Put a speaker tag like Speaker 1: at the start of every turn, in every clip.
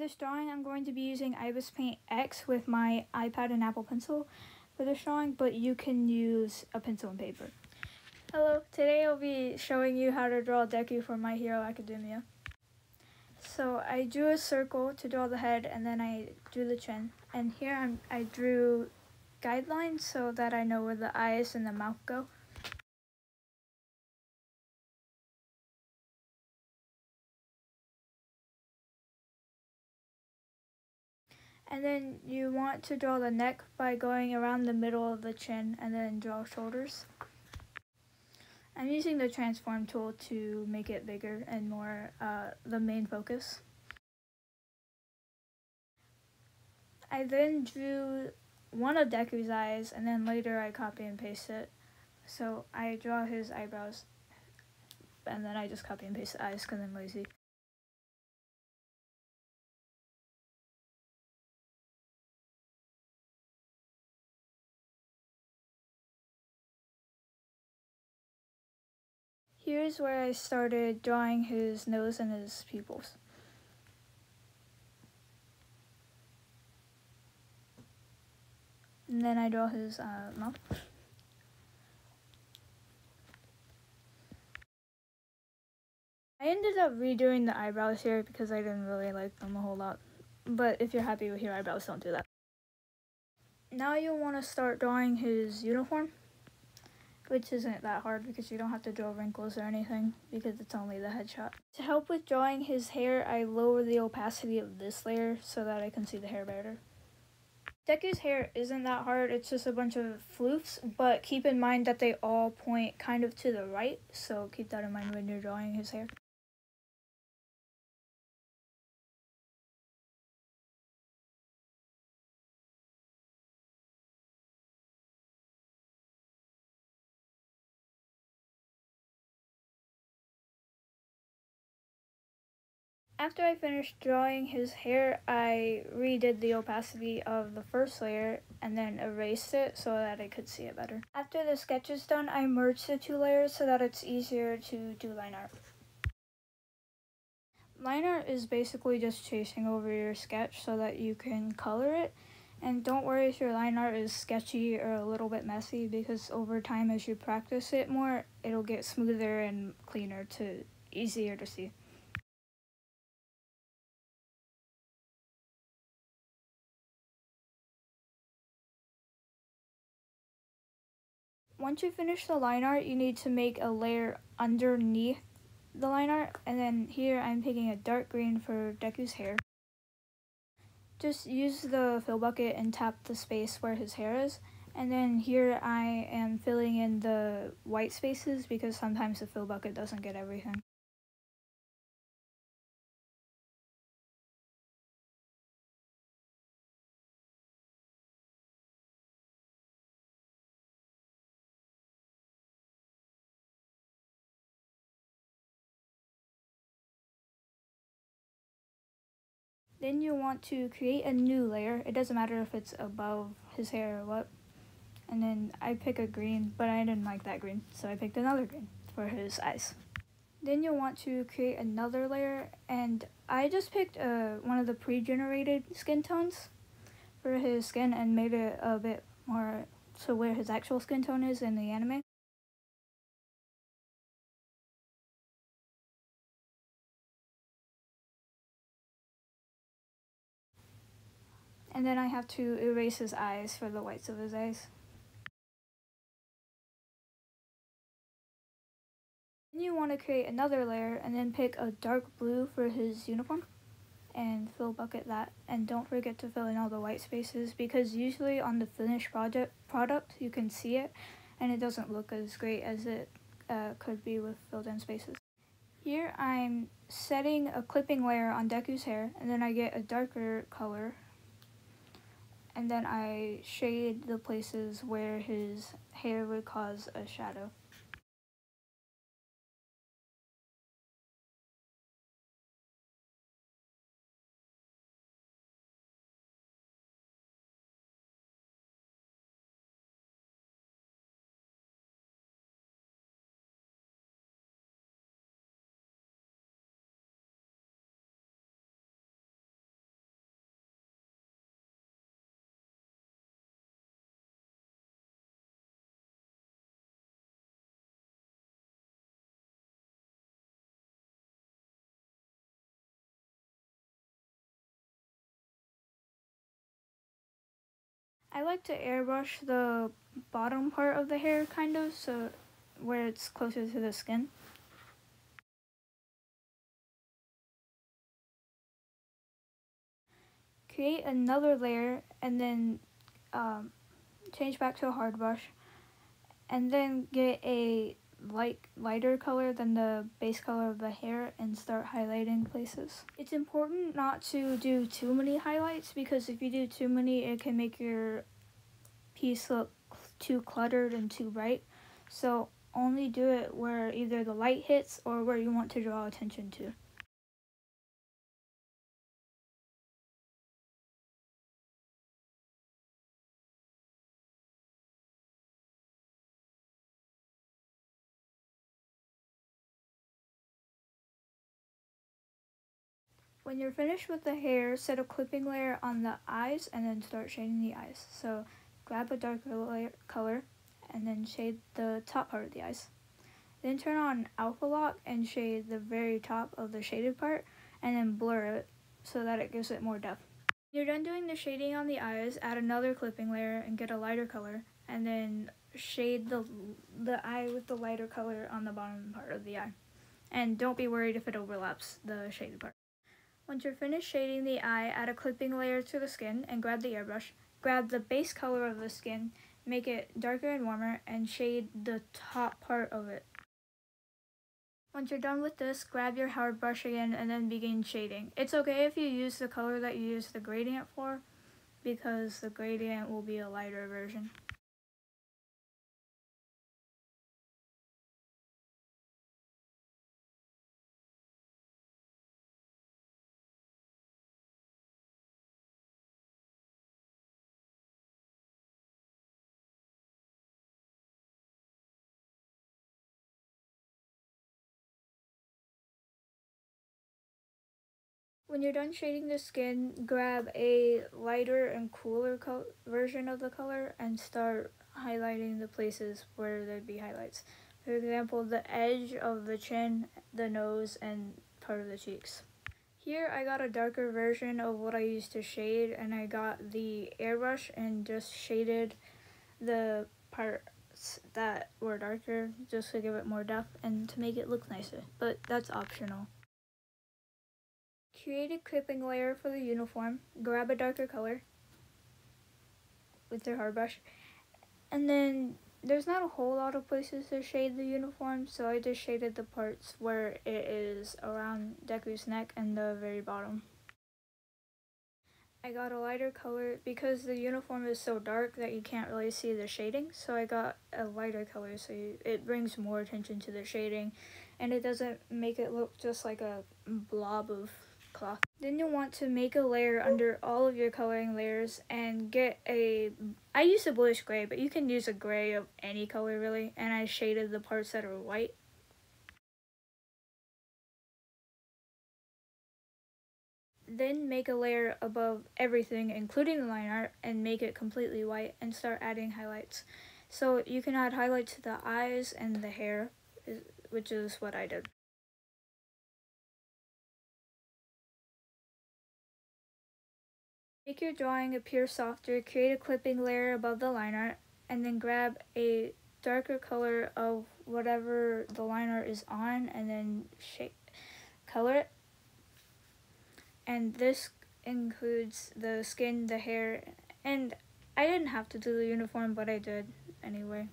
Speaker 1: this drawing, I'm going to be using Ibis Paint X with my iPad and Apple Pencil for this drawing, but you can use a pencil and paper. Hello, today I'll be showing you how to draw Deku for My Hero Academia. So I drew a circle to draw the head and then I drew the chin. And here I'm, I drew guidelines so that I know where the eyes and the mouth go. And then you want to draw the neck by going around the middle of the chin and then draw shoulders. I'm using the transform tool to make it bigger and more uh, the main focus. I then drew one of Deku's eyes and then later I copy and paste it. So I draw his eyebrows and then I just copy and paste the eyes because I'm lazy. Here's where I started drawing his nose and his pupils. And then I draw his uh, mouth. I ended up redoing the eyebrows here because I didn't really like them a whole lot. But if you're happy with your eyebrows, don't do that. Now you'll want to start drawing his uniform which isn't that hard because you don't have to draw wrinkles or anything because it's only the headshot. To help with drawing his hair, I lower the opacity of this layer so that I can see the hair better. Deku's hair isn't that hard, it's just a bunch of floofs, but keep in mind that they all point kind of to the right, so keep that in mind when you're drawing his hair. After I finished drawing his hair, I redid the opacity of the first layer and then erased it so that I could see it better. After the sketch is done, I merged the two layers so that it's easier to do line art. Line art is basically just chasing over your sketch so that you can color it. And don't worry if your line art is sketchy or a little bit messy because over time as you practice it more, it'll get smoother and cleaner to easier to see. Once you finish the line art, you need to make a layer underneath the line art. And then here I'm picking a dark green for Deku's hair. Just use the fill bucket and tap the space where his hair is. And then here I am filling in the white spaces because sometimes the fill bucket doesn't get everything. Then you want to create a new layer. It doesn't matter if it's above his hair or what. And then I pick a green, but I didn't like that green, so I picked another green for his eyes. Then you'll want to create another layer, and I just picked uh, one of the pre-generated skin tones for his skin and made it a bit more to where his actual skin tone is in the anime. And then I have to erase his eyes for the whites of his eyes. Then you want to create another layer and then pick a dark blue for his uniform and fill bucket that and don't forget to fill in all the white spaces because usually on the finished project product you can see it and it doesn't look as great as it uh, could be with filled in spaces. Here I'm setting a clipping layer on Deku's hair and then I get a darker color and then I shade the places where his hair would cause a shadow. I like to airbrush the bottom part of the hair kind of so where it's closer to the skin. Create another layer and then um, change back to a hard brush and then get a light lighter color than the base color of the hair and start highlighting places. It's important not to do too many highlights because if you do too many it can make your piece look too cluttered and too bright. So only do it where either the light hits or where you want to draw attention to. When you're finished with the hair, set a clipping layer on the eyes and then start shading the eyes. So grab a darker layer color and then shade the top part of the eyes. Then turn on alpha lock and shade the very top of the shaded part and then blur it so that it gives it more depth. When you're done doing the shading on the eyes, add another clipping layer and get a lighter color and then shade the, the eye with the lighter color on the bottom part of the eye. And don't be worried if it overlaps the shaded part. Once you're finished shading the eye, add a clipping layer to the skin and grab the airbrush. Grab the base color of the skin, make it darker and warmer, and shade the top part of it. Once you're done with this, grab your hard brush again and then begin shading. It's okay if you use the color that you use the gradient for, because the gradient will be a lighter version. When you're done shading the skin, grab a lighter and cooler version of the color and start highlighting the places where there'd be highlights. For example, the edge of the chin, the nose, and part of the cheeks. Here I got a darker version of what I used to shade and I got the airbrush and just shaded the parts that were darker just to give it more depth and to make it look nicer, but that's optional. Create a clipping layer for the uniform. Grab a darker color with your hard brush. And then there's not a whole lot of places to shade the uniform, so I just shaded the parts where it is around Deku's neck and the very bottom. I got a lighter color because the uniform is so dark that you can't really see the shading, so I got a lighter color so you, it brings more attention to the shading and it doesn't make it look just like a blob of Then you'll want to make a layer under all of your coloring layers and get a, I use a bluish gray, but you can use a gray of any color really, and I shaded the parts that are white. Then make a layer above everything, including the line art, and make it completely white and start adding highlights. So you can add highlights to the eyes and the hair, which is what I did. Make your drawing appear softer, create a clipping layer above the line art, and then grab a darker color of whatever the line art is on and then shape, color it. And this includes the skin, the hair, and I didn't have to do the uniform, but I did anyway.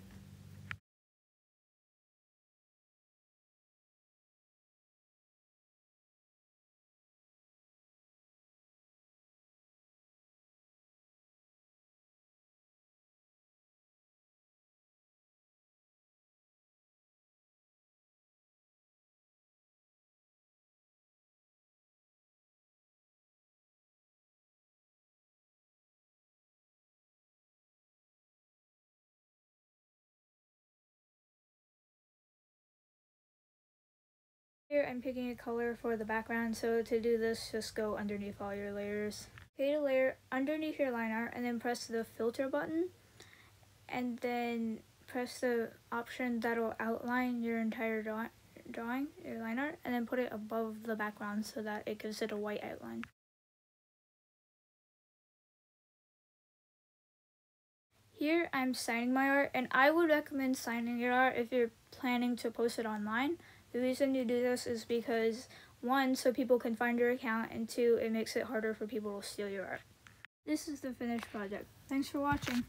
Speaker 1: Here I'm picking a color for the background, so to do this, just go underneath all your layers. Create a layer underneath your line art and then press the filter button and then press the option that'll outline your entire draw drawing, your line art, and then put it above the background so that it gives it a white outline. Here I'm signing my art and I would recommend signing your art if you're planning to post it online. The reason you do this is because one, so people can find your account and two, it makes it harder for people to steal your art. This is the finished project. Thanks for watching.